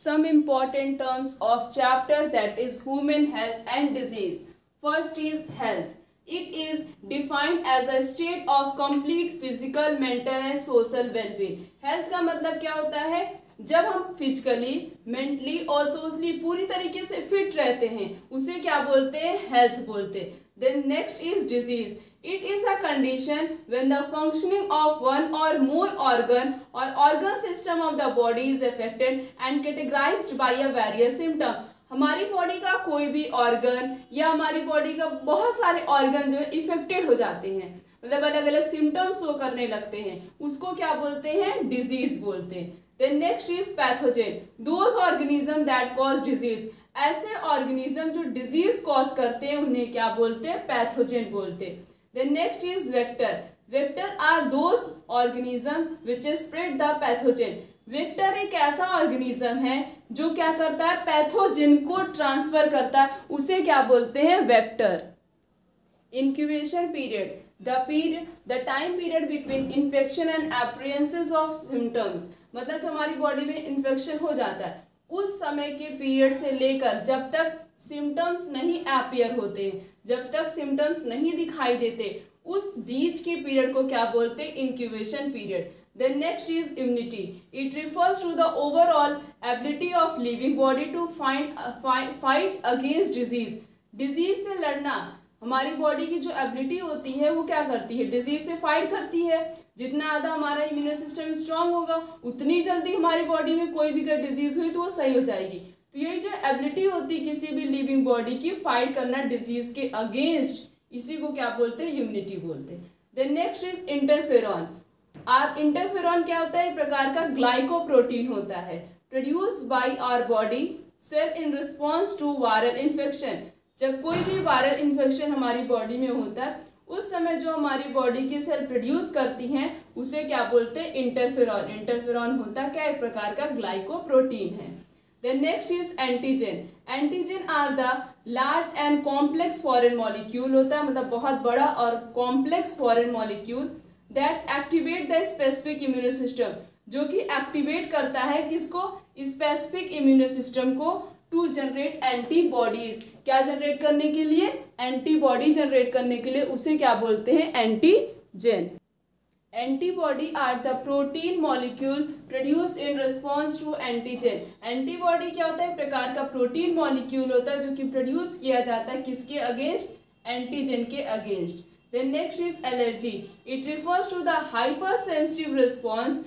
some important terms of chapter that is human health and disease first is health it is defined as a state of complete physical mental and social well-being health का मतलब क्या होता है जब हम physically mentally और socially पूरी तरीके से फिट रहते हैं उसे क्या बोलते हैं हेल्थ बोलते हैं then next is disease It is a condition when the functioning of one or more organ or organ system of the body is affected and categorized by a various symptom. हमारी body का कोई भी organ या हमारी body का बहुत सारे organ जो है इफेक्टेड हो जाते हैं। मतलब अलग अलग सिम्टम्स शो करने लगते हैं। उसको क्या बोलते हैं? डिज़ीज़ बोलते हैं। Then next is pathogen those organism that cause disease ऐसे ऑर्गेनिज्म जो डिज़ीज़ कॉज करते हैं, उन्हें क्या बोलते हैं? पैथोजेन बोलते हैं। Then next is vector. Vector are those organism which spread the pathogen. Vector एक ऐसा ऑर्गेनिज्म है जो क्या करता है? पैथोजिन को ट्रांसफ़र करता है। उसे क्या बोलते हैं? Vector incubation period the period the time period between infection and appearances of symptoms मतलब जो हमारी बॉडी में इन्फेक्शन हो जाता है, उस समय के पीरियड से लेकर जब तक सिम्टम्स नहीं अपियर होते। हैं जब तक सिम्टम्स नहीं दिखाई देते, उस बीच के पीरियड को क्या बोलते? हैं incubation period then next is immunity it refers to the overall ability of living body to find fight against disease disease से लड़ना, हमारी बॉडी की जो एबिलिटी होती है, वो क्या करती है? डिज़ीज़ से फाइट करती है। जितना ज़्यादा हमारा इम्यूनो सिस्टम स्ट्रांग होगा, उतनी जल्दी हमारी बॉडी में कोई भी अगर डिज़ीज़ हुई तो वो सही हो जाएगी। तो यही जो एबिलिटी होती है किसी भी लिविंग बॉडी की फाइट करना डिज़ीज़ के अगेंस्ट इसी को क्या बोलते हैं? इम्यूनिटी बोलते हैं। Then next is interferon are interferon क्या होता है? एक प्रकार का ग्लाइकोप्रोटीन होता है। Produce by our body cell in response to viral infection जब कोई भी वायरल इन्फेक्शन हमारी बॉडी में होता है, उस समय जो हमारी बॉडी की सेल प्रोड्यूस करती हैं, उसे क्या बोलते हैं? इंटरफेरॉन इंटरफेरॉन होता क्या? एक प्रकार का ग्लाइकोप्रोटीन है। Then next is antigen. Antigen are the large and complex foreign molecule होता है मतलब बहुत बड़ा और complex foreign molecule that activate the specific immune system जो कि एक्टिवेट करता है किसको स्पेसिफिक इम्यूनो सिस्टम को टू जनरेट एंटीबॉडीज क्या जनरेट करने के लिए एंटीबॉडी जनरेट करने के लिए उसे क्या बोलते हैं antigen antibody are the protein molecule produce in response to antigen antibody क्या होता है? प्रकार का प्रोटीन मॉलिक्यूल होता है जो कि प्रोड्यूस किया जाता है किसके अगेंस्ट एंटीजन के against then next is allergy it refers to the hyper sensitive response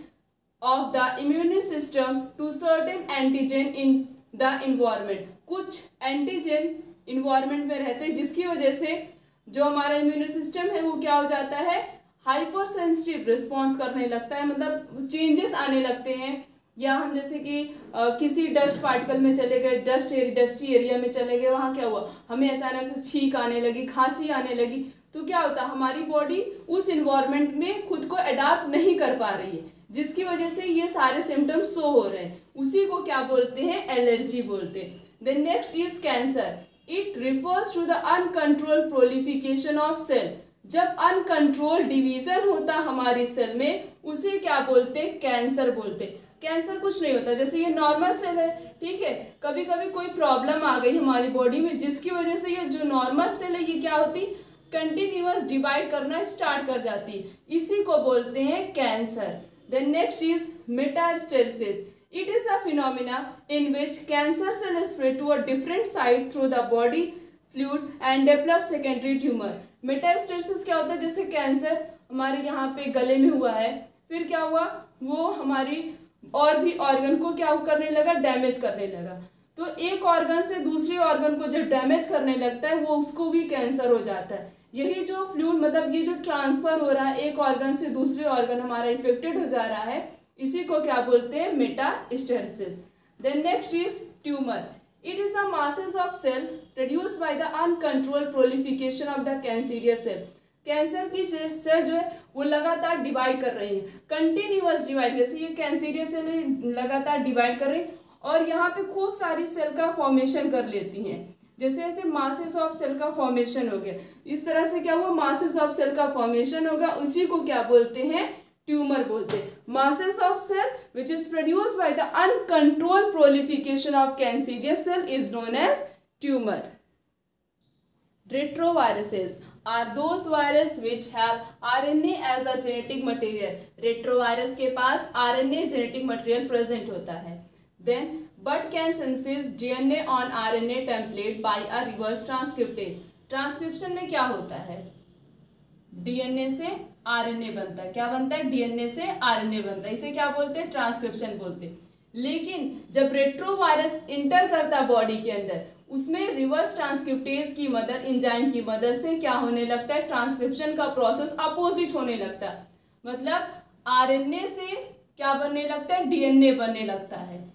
of the immune system to certain antigen in the environment कुछ एंटीजन इन्वायरमेंट में रहते हैं जिसकी वजह से जो हमारा इम्यून सिस्टम है वो क्या हो जाता है? हाइपर सेंसिटिव रिस्पॉन्स करने लगता है मतलब चेंजेस आने लगते हैं। या हम जैसे कि आ, किसी डस्ट पार्टिकल में चले गए डस्ट एरिया डस्टी एरिया में चले गए वहाँ क्या हुआ? हमें अचानक से छींक आने लगी खांसी आने लगी। तो क्या होता हमारी बॉडी उस इन्वायरमेंट में खुद को अडाप्ट नहीं कर पा रही है जिसकी वजह से ये सारे सिम्टम्स शो हो रहे हैं। उसी को क्या बोलते हैं? एलर्जी बोलते हैं। Then next is cancer it refers to the uncontrol prolification of cell जब अनकंट्रोल डिवीज़न होता हमारी सेल में, उसे क्या बोलते? कैंसर बोलते। कैंसर कुछ नहीं होता, जैसे ये नॉर्मल सेल है, ठीक है? कभी कभी कोई प्रॉब्लम आ गई हमारी बॉडी में, जिसकी वजह से ये जो नॉर्मल सेल है, ये क्या होती? कंटिन्यूस डिवाइड करना स्टार्ट कर जाती। इसी को बोलते हैं cancer then next is metastasis it is a phenomena in which cancer cell spread to a different side through the body fluid and develop secondary tumour metastasis क्या होता है? जैसे कैंसर हमारे यहाँ पे गले में हुआ है, फिर क्या हुआ? वो हमारी और भी ऑर्गन को क्या करने लगा? डैमेज करने लगा। तो एक ऑर्गन से दूसरे ऑर्गन को जब डैमेज करने लगता है, वो उसको भी कैंसर हो जाता है। यही जो फ्लूड मतलब ये जो ट्रांसफ़र हो रहा है, एक ऑर्गन से दूसरे ऑर्गन हमारा इफेक्टेड हो जा रहा है, इसी को क्या बोलते हैं? Metastasis then next is tumour It is the masses of cell produced by the uncontrolled proliferation of the cancerous cell. Cancer की सेल जो है, वो लगातार डिवाइड कर रही है। कंटिन्यूस डिवाइड जैसे ये कैंसीरियस सेल लगातार डिवाइड कर रही है और यहाँ पे खूब सारी सेल का फॉर्मेशन कर लेती हैं। जैसे ऐसे मासेस ऑफ़ सेल का फॉर्मेशन हो गया, इस तरह से क्या हुआ? मासेस ऑफ़ सेल का फॉर्मेशन होगा, उसी को क्या बोलते हैं? ट्यूमर बोलते masses of cell which is produce by the uncontrol proliferation of cancerous cell is known as tumour retroviruses are those virus which have R N as the genetic material retrovirus के पास R N A genetic material present होता है। Then but can synthesis DNA on R N A template by a reverse transcripted transcription में क्या होता है? DNA से RNA बनता है। क्या बनता है? डीएनए से आरएनए बनता है। इसे क्या बोलते हैं? ट्रांसक्रिप्शन बोलते हैं। लेकिन जब रेट्रोवायरस इंटर करता बॉडी के अंदर, उसमें रिवर्स ट्रांसक्रिप्टेज की मदद इंजाइम की मदद से क्या होने लगता है? ट्रांसक्रिप्शन का प्रोसेस अपोजिट होने लगता है। मतलब आरएनए से क्या बनने लगता है? डीएनए बनने लगता है।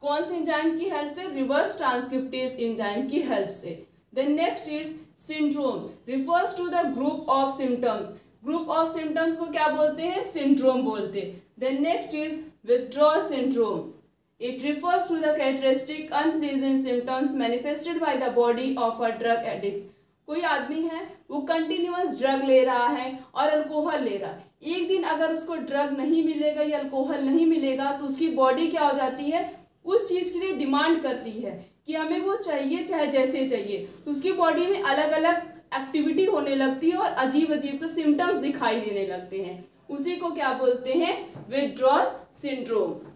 कौन से इंजाइम की हेल्प से? रिवर्स ट्रांसक्रिप्टेज इंजाइम की हेल्प से। Then next is syndrome refers to the group of symptoms group of symptoms को क्या बोलते हैं? सिंड्रोम बोलते then next is withdraw syndrome It refers to the characteristic unpleasant symptoms manifested by the body of a drug addict. कोई आदमी है, वो continuous drug ले रहा है और अल्कोहल ले रहा है। एक दिन अगर उसको ड्रग नहीं मिलेगा या अल्कोहल नहीं मिलेगा तो उसकी बॉडी क्या हो जाती है? उस चीज़ के लिए डिमांड करती है कि हमें वो चाहिए चाहे जैसे चाहिए। तो उसकी बॉडी में अलग अलग एक्टिविटी होने लगती है और अजीब अजीब से सिम्टम्स दिखाई देने लगते हैं। उसी को क्या बोलते हैं? Withdrawal syndrome